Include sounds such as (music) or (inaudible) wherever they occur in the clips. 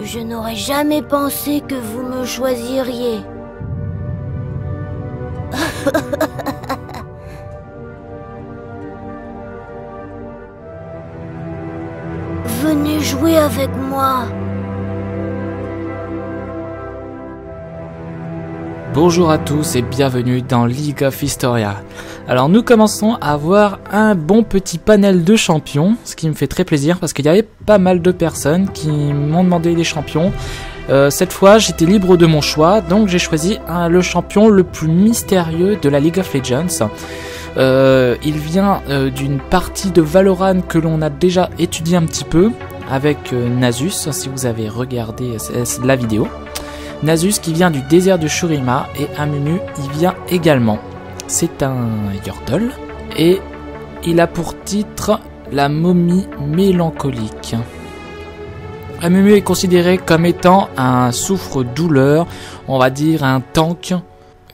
Je n'aurais jamais pensé que vous me choisiriez. (laughs) Venez jouer avec moi. Bonjour à tous et bienvenue dans League of Historia. Alors nous commençons à avoir un bon petit panel de champions, ce qui me fait très plaisir parce qu'il y avait pas mal de personnes qui m'ont demandé des champions. Euh, cette fois j'étais libre de mon choix, donc j'ai choisi le champion le plus mystérieux de la League of Legends. Euh, il vient euh, d'une partie de Valorant que l'on a déjà étudié un petit peu avec Nasus, si vous avez regardé la vidéo. Nasus qui vient du désert de Shurima et Amumu y vient également. C'est un Yordle et il a pour titre la momie mélancolique. Amumu est considéré comme étant un souffre-douleur, on va dire un tank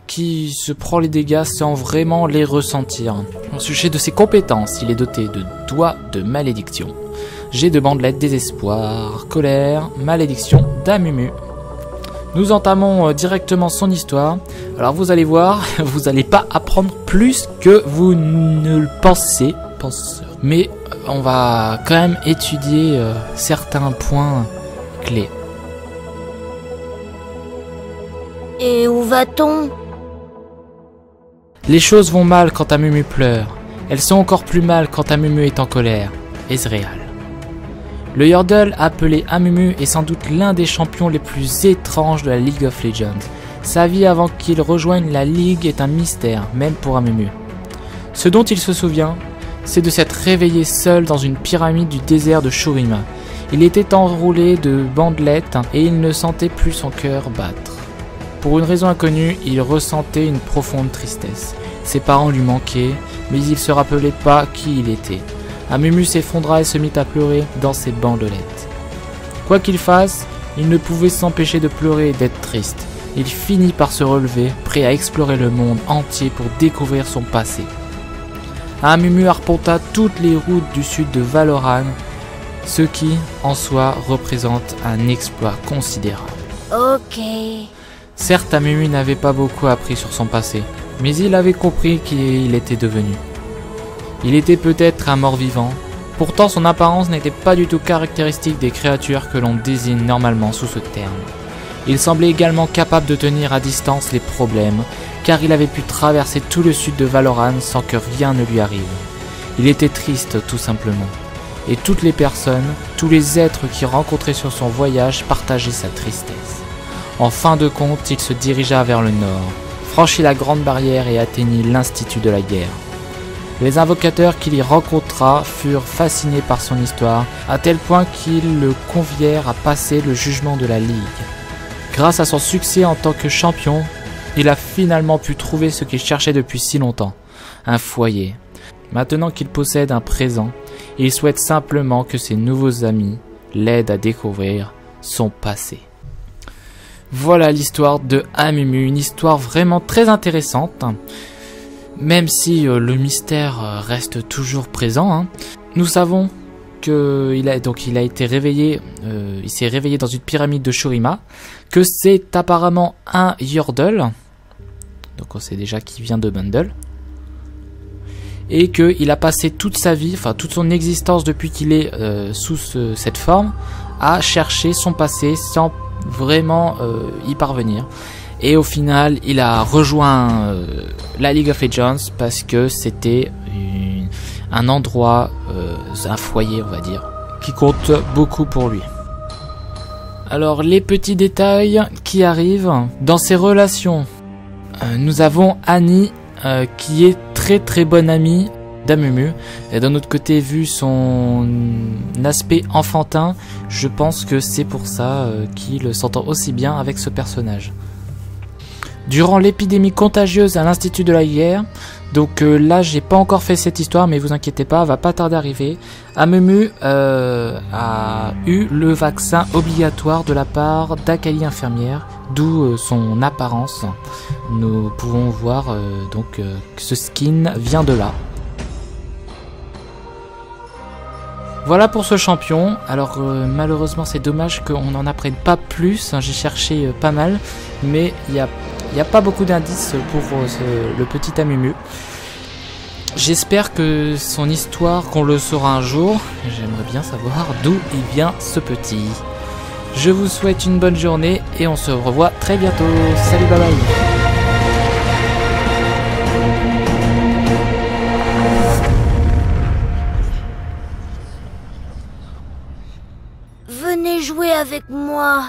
qui se prend les dégâts sans vraiment les ressentir. Au sujet de ses compétences, il est doté de doigts de malédiction, jet de bandelette désespoir, colère, malédiction d'Amumu. Nous entamons euh, directement son histoire. Alors vous allez voir, (laughs) vous n'allez pas apprendre plus que vous ne le pensez. Mais euh, on va quand même étudier euh, certains points clés. Et où va-t-on? Les choses vont mal quand Amumu pleure. Elles sont encore plus mal quand Amumu est en colère. Ezreal. Le Yordle, appelé Amumu, est sans doute l'un des champions les plus étranges de la League of Legends. Sa vie avant qu'il rejoigne la Ligue est un mystère, même pour Amumu. Ce dont il se souvient, c'est de s'être réveillé seul dans une pyramide du désert de Shurima. Il était enroulé de bandelettes et il ne sentait plus son cœur battre. Pour une raison inconnue, il ressentait une profonde tristesse. Ses parents lui manquaient, mais il ne se rappelait pas qui il était. Amumu s'effondra et se mit à pleurer dans ses bandelettes. Quoi qu'il fasse, il ne pouvait s'empêcher de pleurer et d'être triste. Il finit par se relever, prêt à explorer le monde entier pour découvrir son passé. Amumu arpenta toutes les routes du sud de Valoran, ce qui, en soi, représente un exploit considérable. Ok. Certes, Amumu n'avait pas beaucoup appris sur son passé, mais il avait compris qui il était devenu. Il était peut-être un mort-vivant, pourtant son apparence n'était pas du tout caractéristique des créatures que l'on désigne normalement sous ce terme. Il semblait également capable de tenir à distance les problèmes, car il avait pu traverser tout le sud de Valoran sans que rien ne lui arrive. Il était triste tout simplement. Et toutes les personnes, tous les êtres qu'il rencontrait sur son voyage partageaient sa tristesse. En fin de compte, il se dirigea vers le nord, franchit la grande barrière et atteignit l'Institut de la guerre. Les invocateurs qu'il y rencontra furent fascinés par son histoire, à tel point qu'ils le convièrent à passer le jugement de la Ligue. Grâce à son succès en tant que champion, il a finalement pu trouver ce qu'il cherchait depuis si longtemps, un foyer. Maintenant qu'il possède un présent, il souhaite simplement que ses nouveaux amis l'aident à découvrir son passé. Voilà l'histoire de Amumu, une histoire vraiment très intéressante même si euh, le mystère euh, reste toujours présent. Hein. Nous savons qu'il a été réveillé, euh, il s'est réveillé dans une pyramide de Shurima, que c'est apparemment un Yordle, donc on sait déjà qu'il vient de Bundle, et qu'il a passé toute sa vie, enfin toute son existence depuis qu'il est sous cette forme, à chercher son passé sans vraiment y parvenir. Et au final, il a rejoint euh, la League of Legends parce que c'était un endroit, euh, un foyer, on va dire, qui compte beaucoup pour lui. Alors, les petits détails qui arrivent dans ses relations. Euh, nous avons Annie qui est très très bonne amie d'Amumu. Et d'un autre côté, vu son aspect enfantin, je pense que c'est pour ça qu'il s'entend aussi bien avec ce personnage durant l'épidémie contagieuse à l'Institut de la guerre. Donc euh, là, j'ai pas encore fait cette histoire, mais vous inquiétez pas, va pas tarder d'arriver. Amemu euh, a eu le vaccin obligatoire de la part d'Akali infirmière, d'où euh, son apparence. Nous pouvons voir donc que ce skin vient de là. Voilà pour ce champion. Alors malheureusement c'est dommage qu'on n'en apprenne pas plus. Hein, J'ai cherché pas mal, mais il n'y a, il y a pas beaucoup d'indices pour euh, le petit Amumu. J'espère que son histoire, qu'on le saura un jour. J'aimerais bien savoir d'où il vient ce petit. Je vous souhaite une bonne journée et on se revoit très bientôt. Salut, bye bye. Venez jouer avec moi.